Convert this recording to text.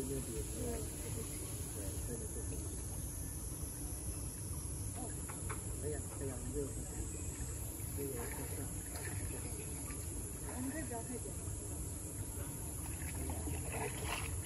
这边比以多。Thank.